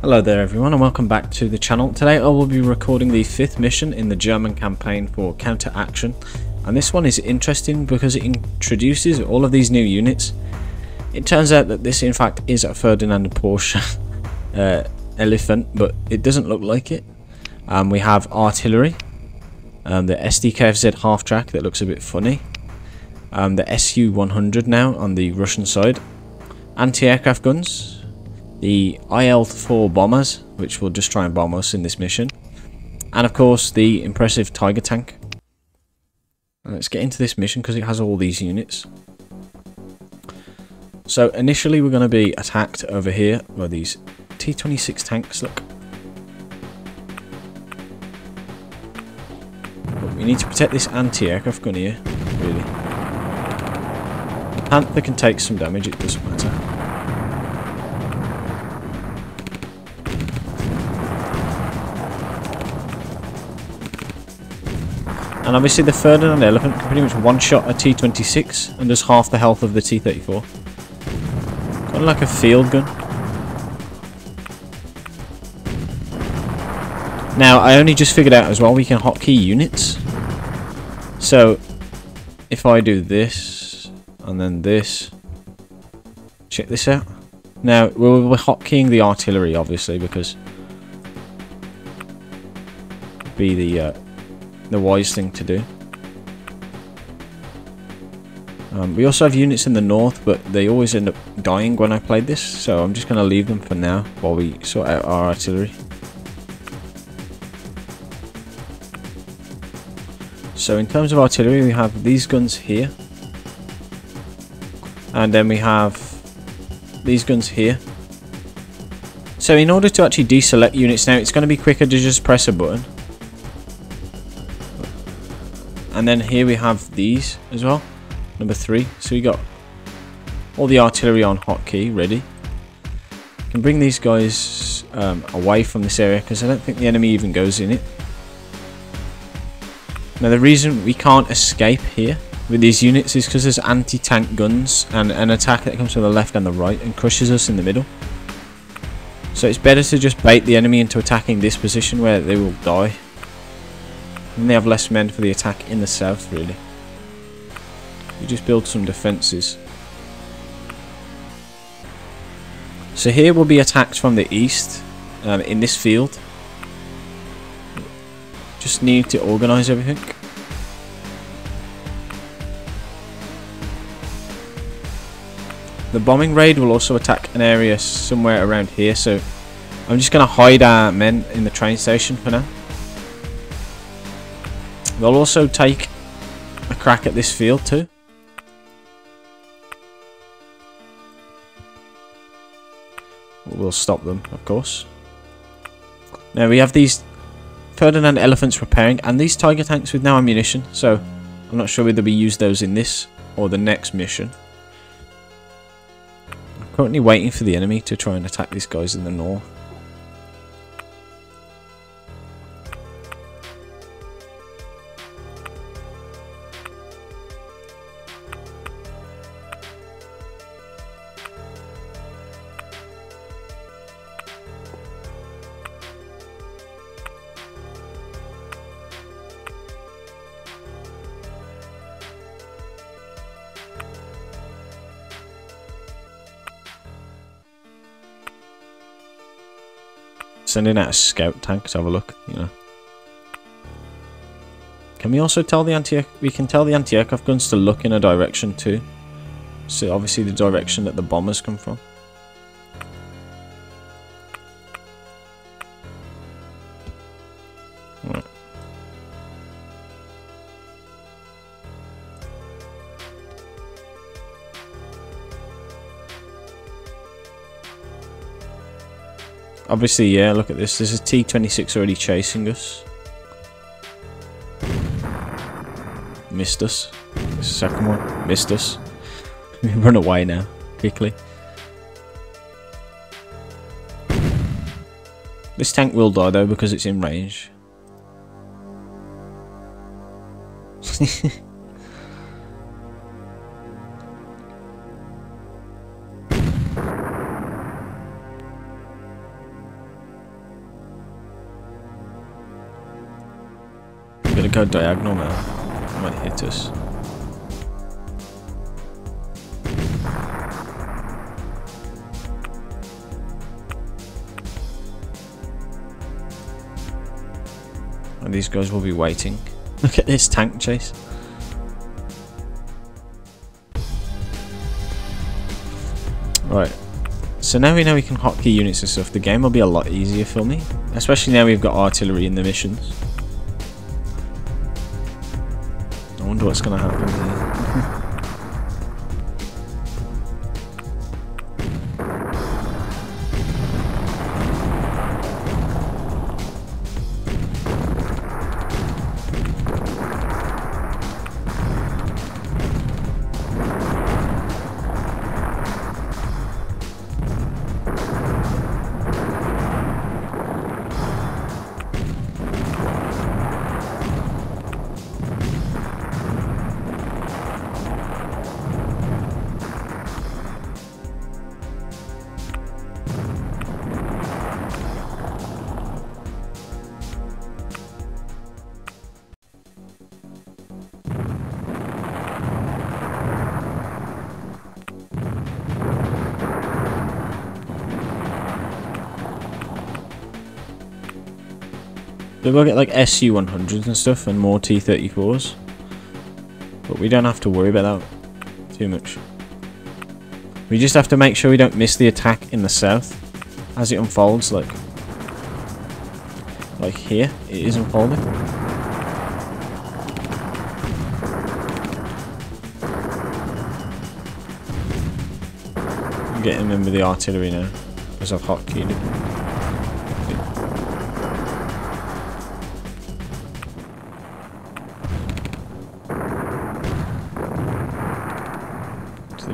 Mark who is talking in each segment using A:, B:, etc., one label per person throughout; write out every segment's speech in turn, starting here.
A: Hello there everyone and welcome back to the channel. Today I will be recording the fifth mission in the German campaign for Counter Action and this one is interesting because it introduces all of these new units. It turns out that this in fact is a Ferdinand Porsche uh, elephant but it doesn't look like it. Um, we have artillery, um, the SDKFZ half track that looks a bit funny, um, the SU-100 now on the Russian side, anti-aircraft guns, the IL-4 bombers, which will just try and bomb us in this mission, and of course the impressive Tiger tank. let's get into this mission because it has all these units. So initially we're going to be attacked over here by these T-26 tanks, look. But we need to protect this anti-aircraft gun here, really. The Panther can take some damage, it doesn't matter. And obviously the Ferdinand Elephant can pretty much one-shot a T-26 and does half the health of the T-34. Kind of like a field gun. Now, I only just figured out as well we can hotkey units. So, if I do this, and then this, check this out. Now, we'll be hotkeying the artillery, obviously, because be the uh, the wise thing to do. Um, we also have units in the north, but they always end up dying when I played this, so I'm just going to leave them for now while we sort out our artillery. So in terms of artillery, we have these guns here. And then we have these guns here. So in order to actually deselect units now, it's going to be quicker to just press a button. And then here we have these as well. Number three. So we got all the artillery on hotkey ready. Can bring these guys um, away from this area because I don't think the enemy even goes in it. Now the reason we can't escape here with these units is because there's anti-tank guns and an attack that comes from the left and the right and crushes us in the middle. So it's better to just bait the enemy into attacking this position where they will die. And they have less men for the attack in the south, really. We just build some defences. So here we'll be attacked from the east um, in this field. Just need to organise everything. The bombing raid will also attack an area somewhere around here, so I'm just going to hide our men in the train station for now. They'll also take a crack at this field too. We'll stop them, of course. Now we have these Ferdinand elephants repairing and these tiger tanks with no ammunition, so I'm not sure whether we use those in this or the next mission. I'm currently waiting for the enemy to try and attack these guys in the north. Sending out a scout tank to have a look, you know. Can we also tell the anti we can tell the anti-aircraft guns to look in a direction too. So obviously the direction that the bombers come from. Obviously, yeah, look at this. There's a T-26 already chasing us. Missed us. Second one. Missed us. run away now, quickly. This tank will die though because it's in range. go diagonal now. Might hit us. And these guys will be waiting. Look at this tank chase. Right. So now we know we can hotkey units and stuff, the game will be a lot easier for me. Especially now we've got artillery in the missions. Wonder what's going to happen here. We will get like SU-100s and stuff and more T-34s. But we don't have to worry about that too much. We just have to make sure we don't miss the attack in the south as it unfolds, like like here, it is unfolding. I'm getting in with the artillery now, as I've hotkeyed it.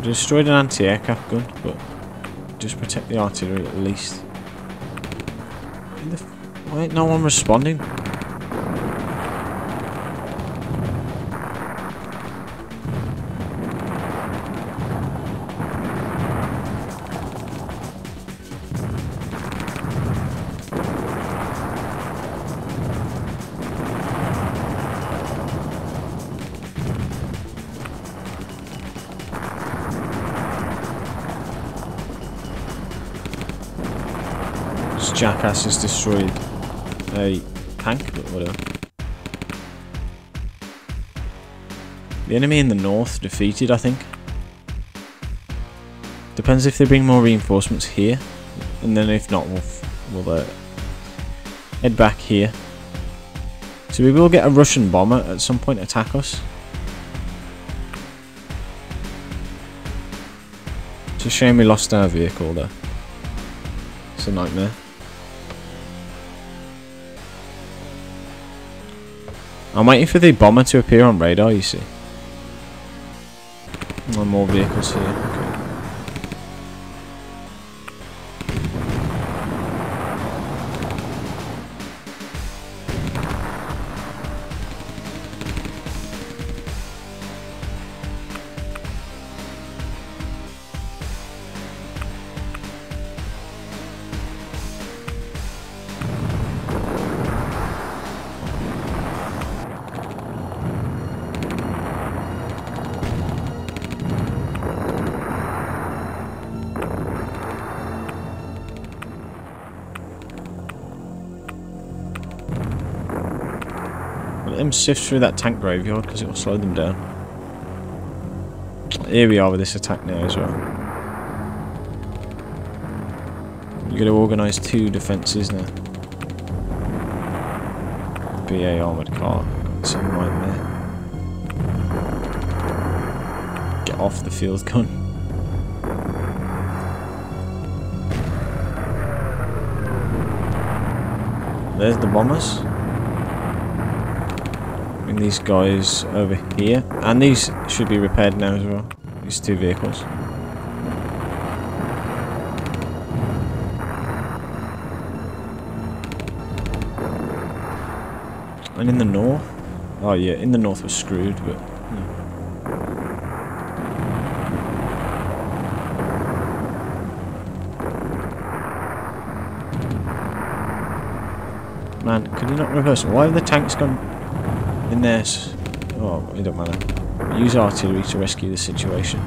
A: Destroyed an anti-aircraft gun, but just protect the artillery at least. Why ain't no one responding? Jackass has destroyed a tank, but whatever. The enemy in the north defeated, I think. Depends if they bring more reinforcements here, and then if not, we'll, we'll uh, head back here. So we will get a Russian bomber at some point attack us. It's a shame we lost our vehicle there. It's a nightmare. I'm waiting for the bomber to appear on radar, you see. Oh, more vehicles here. Them sift through that tank graveyard because it will slow them down. Here we are with this attack now as well. You're going to organise two defences now. BA armoured car. Some right there. Get off the field gun. There's the bombers these guys over here. And these should be repaired now as well. These two vehicles. And in the north? Oh yeah, in the north we're screwed, but... Man, could you not reverse? Why have the tanks gone in there. Oh, it don't matter. Use artillery to rescue the situation.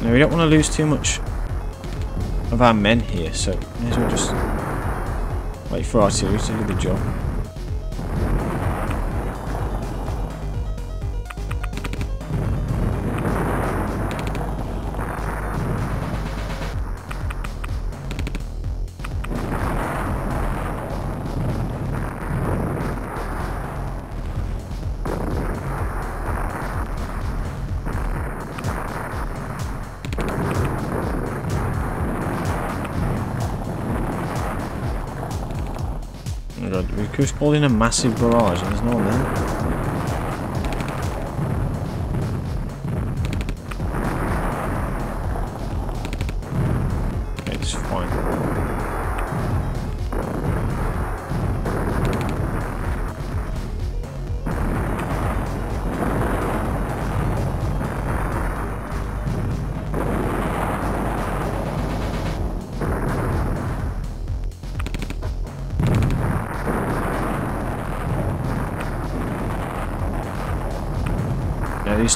A: Now we don't want to lose too much of our men here, so may as well just wait for artillery to do the job. Just called in a massive barrage and there's no one there.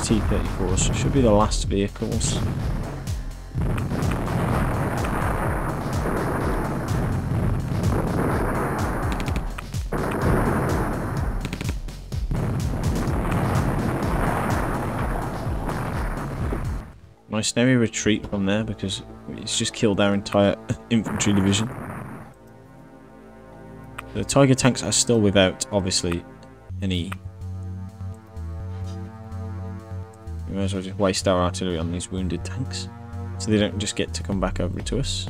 A: T-34s, should be the last vehicles. Nice now we retreat from there because it's just killed our entire infantry division. The Tiger tanks are still without, obviously, any We might as well just waste our artillery on these wounded tanks. So they don't just get to come back over to us.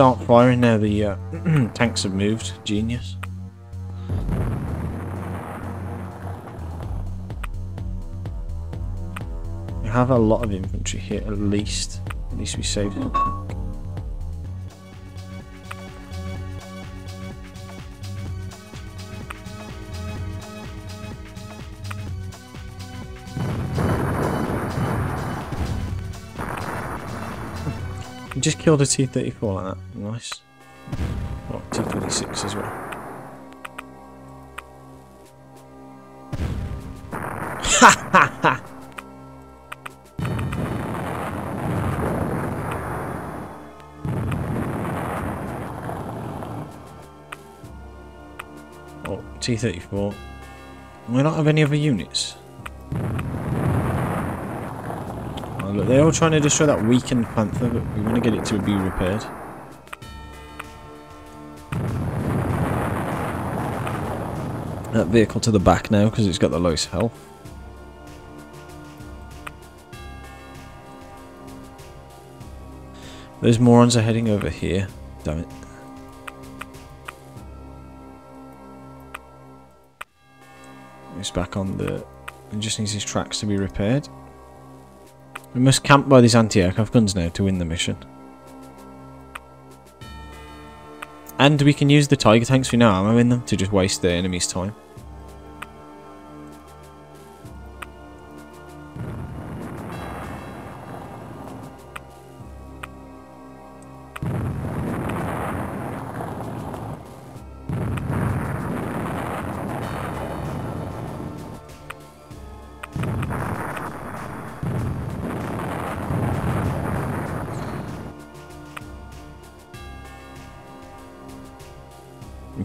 A: Start firing now, the uh, tanks have moved. Genius. We have a lot of infantry here, at least. At least we saved it. Just killed a T-34 like that. Nice. Oh, T-36 as well. Ha ha ha! Oh, T-34. We don't have any other units. Oh, look, they're all trying to destroy that weakened Panther, but we want to get it to be repaired. That vehicle to the back now, because it's got the lowest health. Those morons are heading over here. Damn it. He's back on the... He just needs his tracks to be repaired. We must camp by these anti-aircraft guns now to win the mission. And we can use the Tiger tanks with no ammo in them to just waste the enemy's time.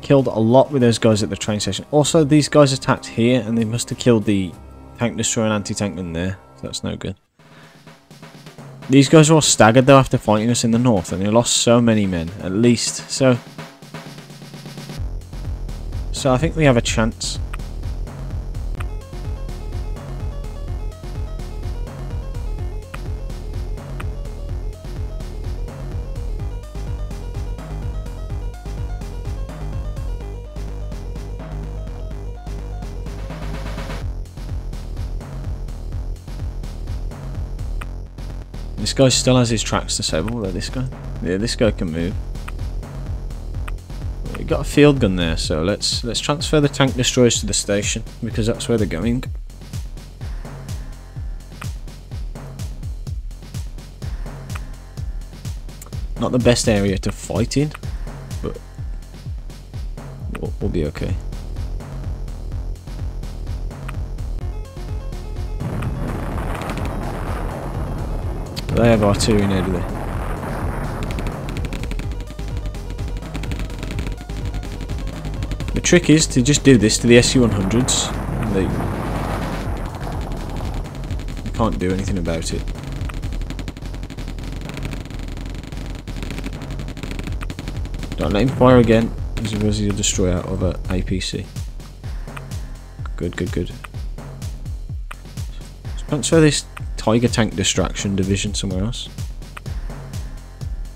A: Killed a lot with those guys at the train station. Also, these guys attacked here, and they must have killed the tank destroyer and anti-tank gun there. So that's no good. These guys are all staggered though after fighting us in the north, and they lost so many men, at least. So, so I think we have a chance. Guy still has his tracks disabled, oh, although this guy... Yeah, this guy can move. We got a field gun there, so let's let's transfer the tank destroyers to the station, because that's where they're going. Not the best area to fight in, but we'll, we'll be okay. They have artillery now, do they? The trick is to just do this to the SU-100s. and They, you can't do anything about it. Don't let him fire again, because he'll destroy out of an APC. Good, good, good. Let's transfer this Tiger Tank Distraction Division somewhere else.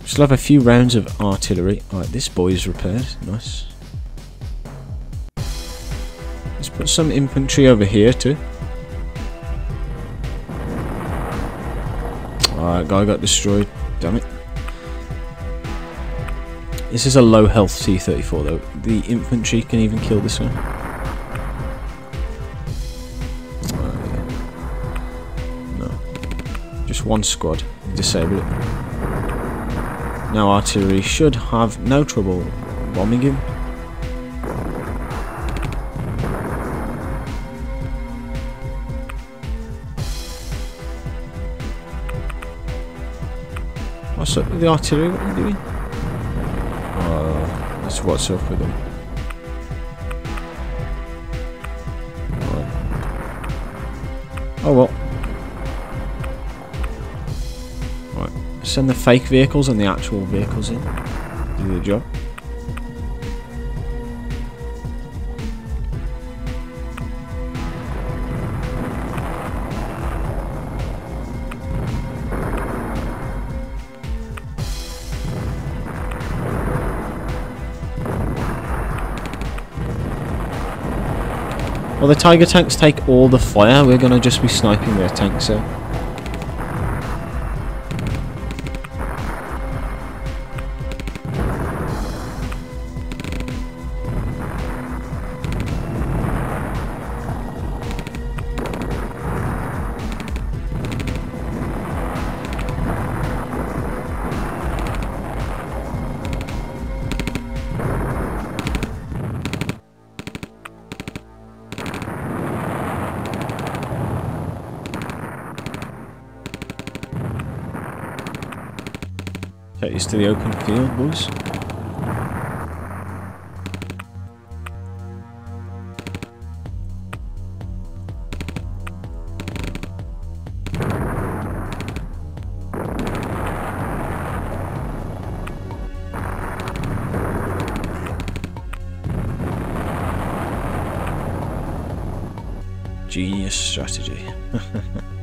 A: Still have a few rounds of artillery. Alright, this boy is repaired. Nice. Let's put some infantry over here too. Alright, guy got destroyed. Damn it. This is a low health T-34 though. The infantry can even kill this one. One squad. Disable it. Now artillery should have no trouble bombing him. What's up with the artillery? What are you doing? Oh, that's what's up with them. Send the fake vehicles and the actual vehicles in. Do the job. Well, the Tiger tanks take all the fire. We're going to just be sniping their tanks so. To the open field, boys. Genius strategy.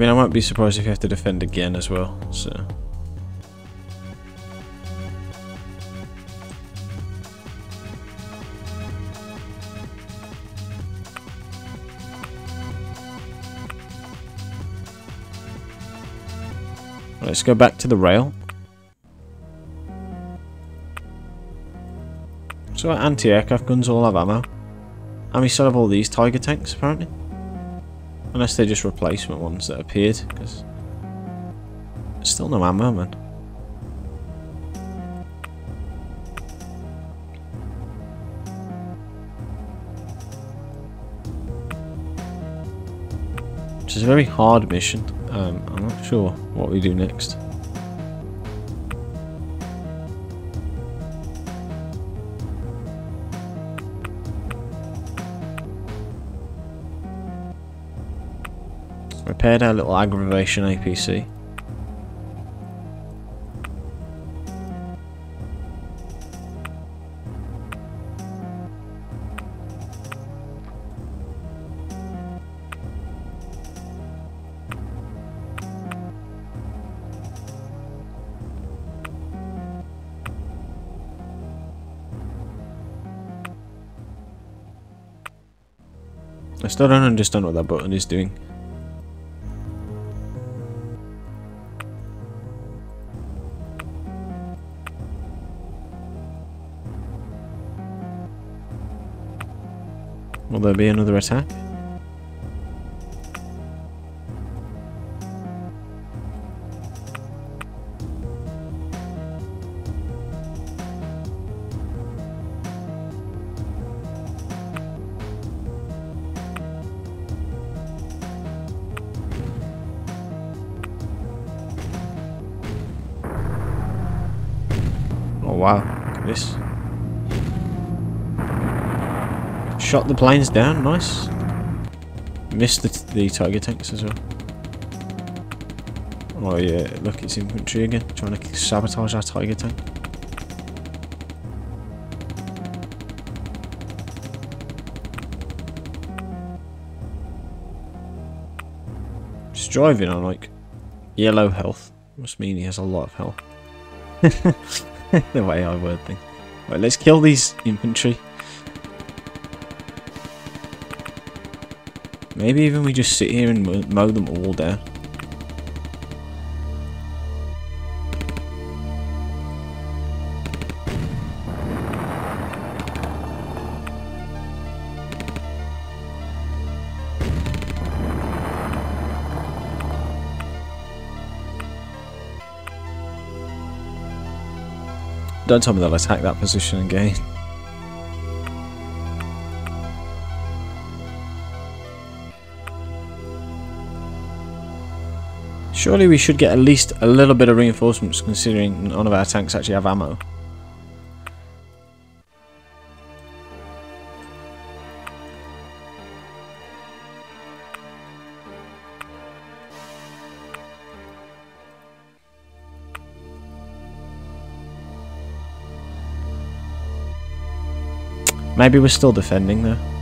A: mean, I won't be surprised if you have to defend again as well, so... Let's go back to the rail. So anti-aircraft guns all have ammo. And we still have all these Tiger tanks, apparently. Unless they're just replacement ones that appeared, because... Still no ammo, man. Which is a very hard mission. Um, I'm not sure what we do next. repaired our little aggravation APC. I still don't understand what that button is doing. Will there be another attack? Oh wow, look at this. Shot the planes down, nice. Missed the, the tiger tanks as well. Oh yeah, look, it's infantry again, trying to sabotage our tiger tank. Just driving on like yellow health. Must mean he has a lot of health. the way I word things. Right, let's kill these infantry. Maybe even we just sit here and mow- them all down. Don't tell me they'll attack that position again. Surely we should get at least a little bit of reinforcements considering none of our tanks actually have ammo. Maybe we're still defending though.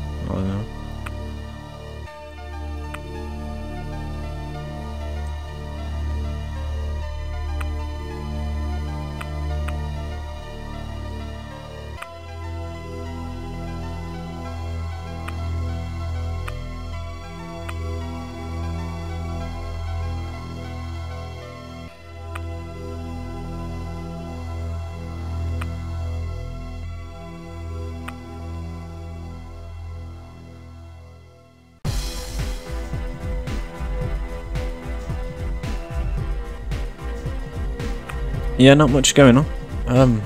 A: Yeah, not much going on. Um,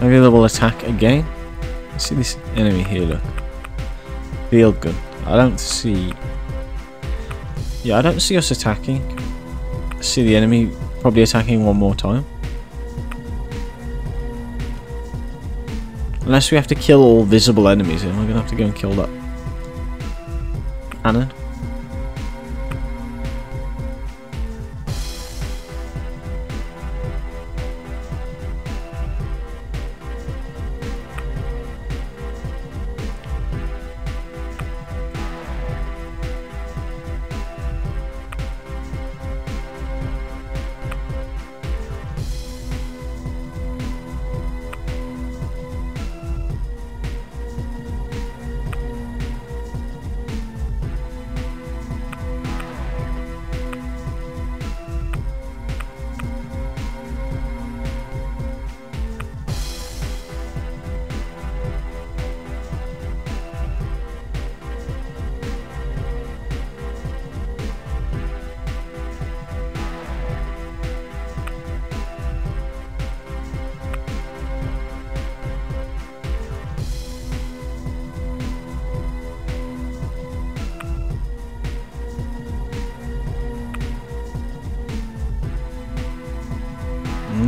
A: they will attack again. See this enemy here, look. Field gun. I don't see... Yeah, I don't see us attacking. I see the enemy probably attacking one more time. Unless we have to kill all visible enemies, then we're going to have to go and kill that cannon.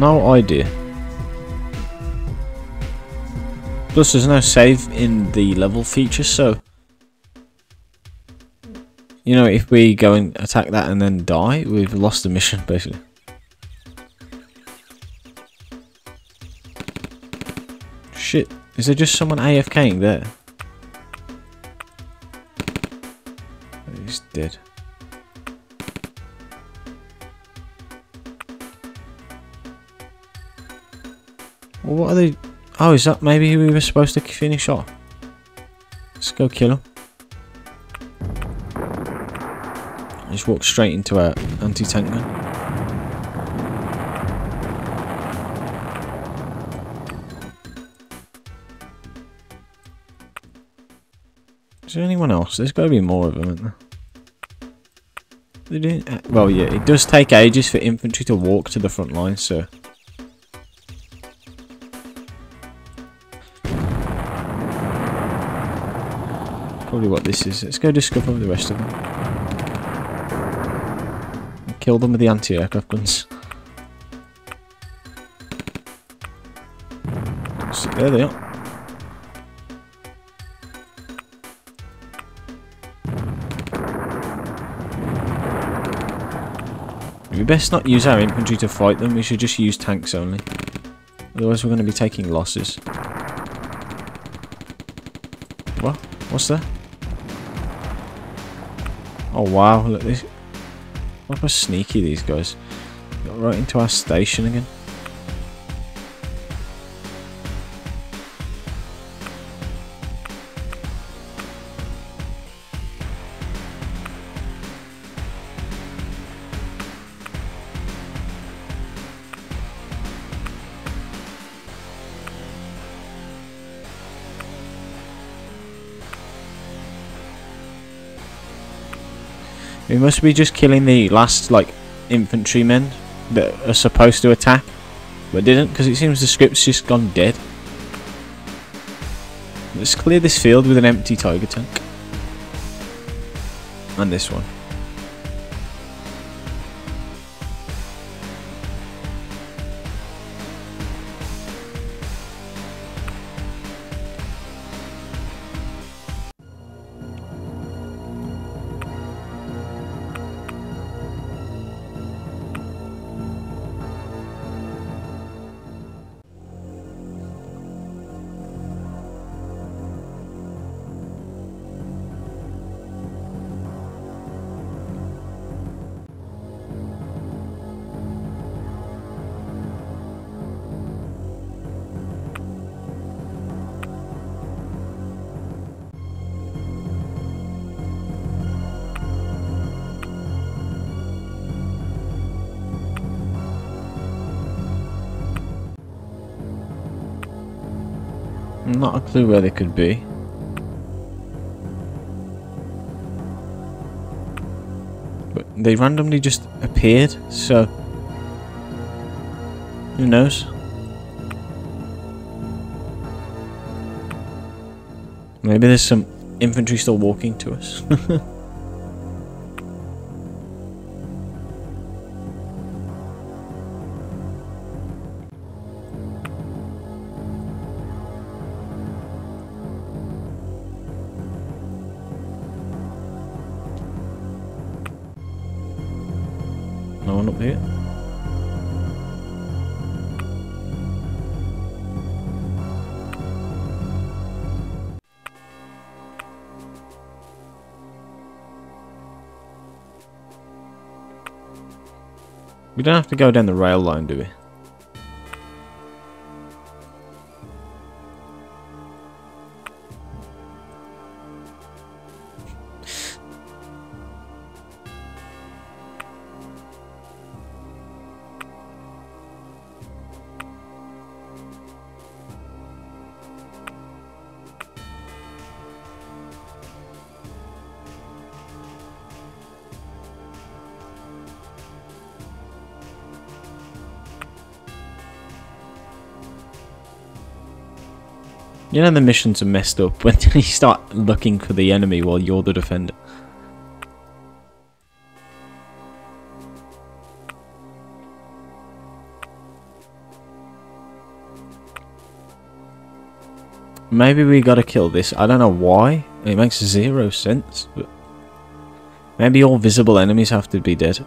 A: No idea. Plus, there's no save in the level feature, so... You know, if we go and attack that and then die, we've lost the mission, basically. Shit, is there just someone AFKing there? He's dead. Well, what are they? Oh, is that maybe we were supposed to finish off? Let's go kill him. Just walk straight into our anti-tank gun. Is there anyone else? There's got to be more of them, isn't there? They didn't- Well, yeah, it does take ages for infantry to walk to the front line, so... Probably what this is. Let's go discover the rest of them. Kill them with the anti-aircraft guns. So, there they are. We best not use our infantry to fight them, we should just use tanks only. Otherwise we're going to be taking losses. What? What's that? Oh wow, look at this. Look how sneaky these guys. Got right into our station again. Must be just killing the last, like, infantrymen that are supposed to attack, but didn't, because it seems the script's just gone dead. Let's clear this field with an empty tiger tank. And this one. Not a clue where they could be. But they randomly just appeared, so... Who knows? Maybe there's some infantry still walking to us. up here. We don't have to go down the rail line, do we? You know the missions are messed up when you start looking for the enemy while you're the defender. Maybe we gotta kill this. I don't know why. It makes zero sense. But maybe all visible enemies have to be dead.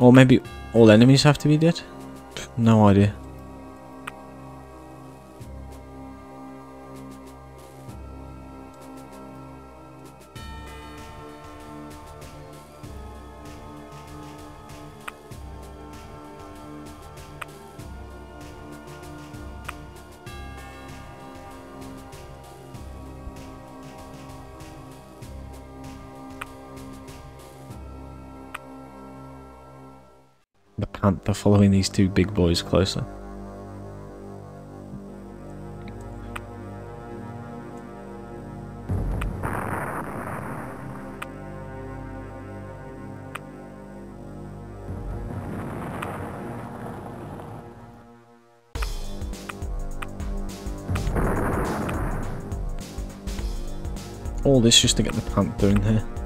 A: Or maybe all enemies have to be dead? No idea. Panther following these two big boys closer. All this just to get the panther in here.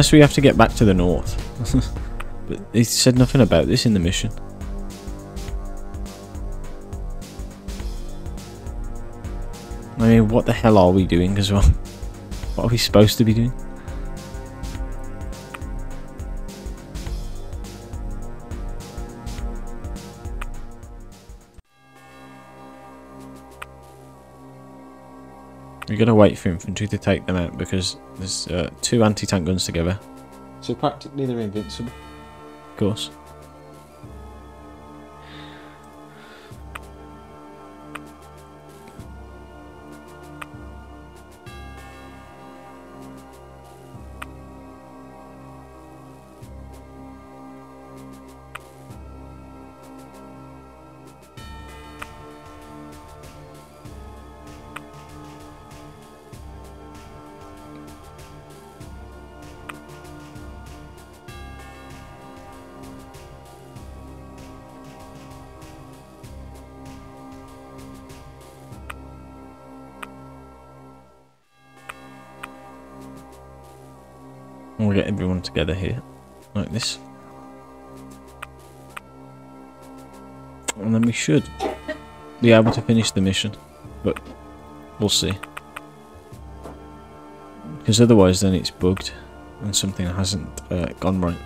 A: Unless we have to get back to the north. but he said nothing about this in the mission. I mean, what the hell are we doing as well? What are we supposed to be doing? We're gonna wait for infantry to take them out because there's uh, two anti-tank guns together. So practically they're invincible. Of course. We'll get everyone together here, like this. And then we should be able to finish the mission, but we'll see. Because otherwise then it's bugged and something hasn't uh, gone right.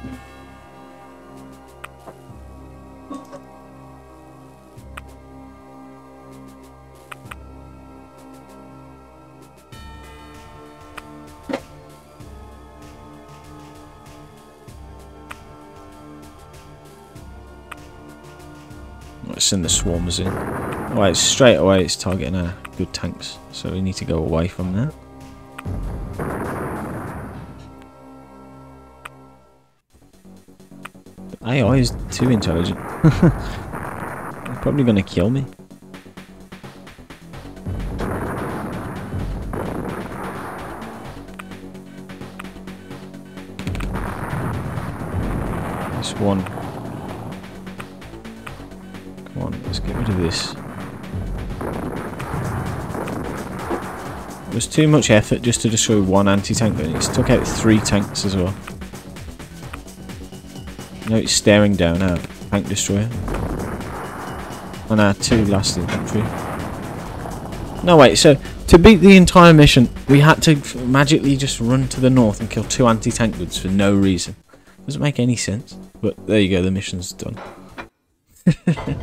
A: Send the swarmers in. Right, straight away it's targeting our good tanks, so we need to go away from that. AI is too intelligent. They're probably going to kill me. Let's get rid of this. It was too much effort just to destroy one anti-tank gun. It's took out three tanks as well. Now it's staring down our tank destroyer. And our two last infantry. No wait, so to beat the entire mission, we had to magically just run to the north and kill two anti-tank goods for no reason. Doesn't make any sense. But there you go, the mission's done.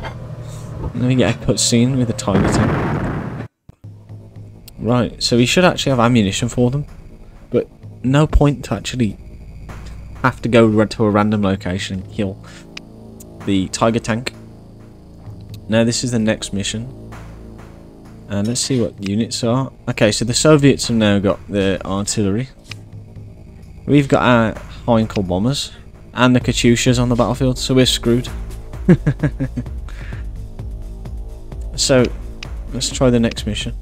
A: Let me get a cutscene with a tiger tank. Right, so we should actually have ammunition for them. But no point to actually have to go to a random location and kill the tiger tank. Now this is the next mission. And let's see what units are. Okay, so the Soviets have now got the artillery. We've got our Heinkel bombers. And the Katyushas on the battlefield, so we're screwed. so, let's try the next mission.